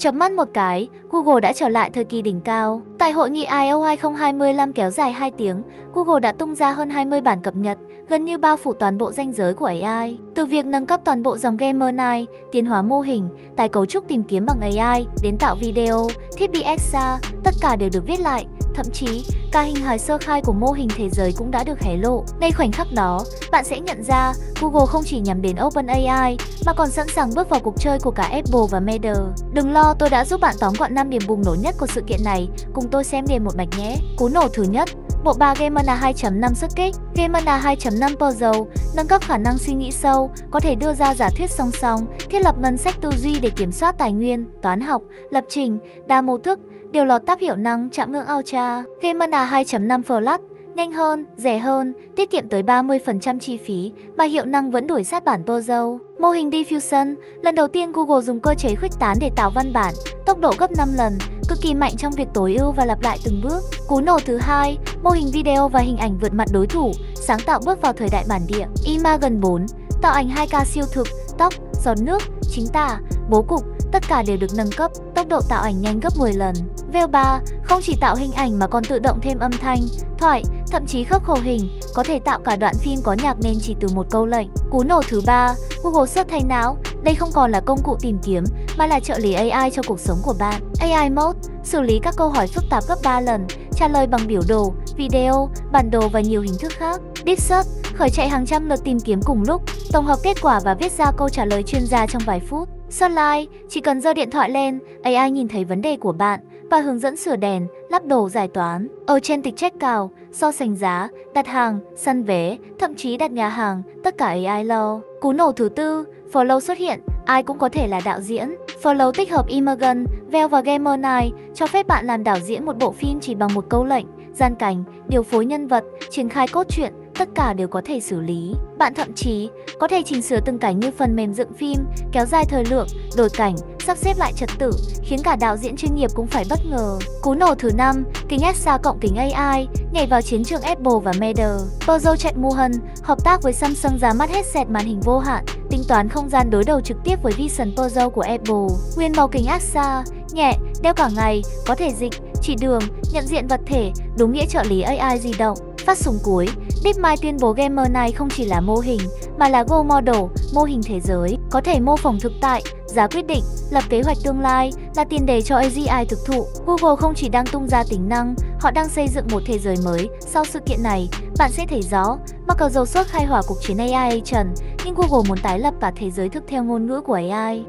Chấm mắt một cái, Google đã trở lại thời kỳ đỉnh cao. Tại hội nghị I.O. 2025 kéo dài 2 tiếng, Google đã tung ra hơn 20 bản cập nhật, gần như bao phủ toàn bộ danh giới của AI. Từ việc nâng cấp toàn bộ dòng Gemini, tiến hóa mô hình, tái cấu trúc tìm kiếm bằng AI, đến tạo video, thiết bị EXA, tất cả đều được viết lại. Thậm chí, cả hình hài sơ khai của mô hình thế giới cũng đã được hé lộ. Ngay khoảnh khắc đó, bạn sẽ nhận ra Google không chỉ nhắm đến OpenAI mà còn sẵn sàng bước vào cuộc chơi của cả Apple và Meta. Đừng lo, tôi đã giúp bạn tóm gọn 5 điểm bùng nổ nhất của sự kiện này. Cùng tôi xem liền một mạch nhé. Cú nổ thứ nhất, Bộ ba Gemini 2.5 xuất kích, Gemini 2.5 Puzzle nâng cấp khả năng suy nghĩ sâu, có thể đưa ra giả thuyết song song, thiết lập ngân sách tư duy để kiểm soát tài nguyên, toán học, lập trình, đa mô thức, điều lọt tác hiệu năng chạm ngưỡng Ultra. Gemini 2.5 Flash nhanh hơn, rẻ hơn, tiết kiệm tới 30% chi phí mà hiệu năng vẫn đuổi sát bản Puzzle. Mô hình Diffusion, lần đầu tiên Google dùng cơ chế khuếch tán để tạo văn bản, tốc độ gấp 5 lần, cực kỳ mạnh trong việc tối ưu và lặp lại từng bước. Cú nổ thứ hai, mô hình video và hình ảnh vượt mặt đối thủ, sáng tạo bước vào thời đại bản địa. Imagen 4, tạo ảnh 2K siêu thực, tóc, giọt nước, chính tả, bố cục, tất cả đều được nâng cấp, tốc độ tạo ảnh nhanh gấp 10 lần. Veo 3 không chỉ tạo hình ảnh mà còn tự động thêm âm thanh, thoại, thậm chí khớp khẩu hình, có thể tạo cả đoạn phim có nhạc nên chỉ từ một câu lệnh. Cú nổ thứ ba, Google Search thay não, đây không còn là công cụ tìm kiếm mà là trợ lý AI cho cuộc sống của bạn. AI Mode xử lý các câu hỏi phức tạp gấp 3 lần, trả lời bằng biểu đồ, video, bản đồ và nhiều hình thức khác. Deep Search khởi chạy hàng trăm lượt tìm kiếm cùng lúc, tổng hợp kết quả và viết ra câu trả lời chuyên gia trong vài phút. Sunlight, chỉ cần giơ điện thoại lên, AI nhìn thấy vấn đề của bạn và hướng dẫn sửa đèn, lắp đồ giải toán. Ở trên tịch check cào, so sánh giá, đặt hàng, săn vé, thậm chí đặt nhà hàng, tất cả AI lo. Cú nổ thứ tư, Follow xuất hiện, ai cũng có thể là đạo diễn. Follow tích hợp Imagen, Veo và Gemini cho phép bạn làm đạo diễn một bộ phim chỉ bằng một câu lệnh, gian cảnh, điều phối nhân vật, triển khai cốt truyện, tất cả đều có thể xử lý. Bạn thậm chí có thể chỉnh sửa từng cảnh như phần mềm dựng phim, kéo dài thời lượng, đổi cảnh, sắp xếp lại trật tự, khiến cả đạo diễn chuyên nghiệp cũng phải bất ngờ. Cú nổ thứ năm, kính EXA cộng kính AI nhảy vào chiến trường Apple và Meta. Bozo chạy Mohan hợp tác với Samsung ra mắt headset màn hình vô hạn, tính toán không gian đối đầu trực tiếp với Vision Puzzle của Apple. Nguyên màu kính EXA nhẹ, đeo cả ngày, có thể dịch, chỉ đường, nhận diện vật thể, đúng nghĩa trợ lý AI di động. Phát súng cuối, DeepMind tuyên bố Gamer này không chỉ là mô hình, mà là Go Model, mô hình thế giới, có thể mô phỏng thực tại, giá quyết định, lập kế hoạch tương lai, là tiền đề cho AGI thực thụ. Google không chỉ đang tung ra tính năng, họ đang xây dựng một thế giới mới. Sau sự kiện này, bạn sẽ thấy rõ, mặc cầu dầu suốt khai hỏa cuộc chiến AI trần, nhưng Google muốn tái lập cả thế giới thực theo ngôn ngữ của AI.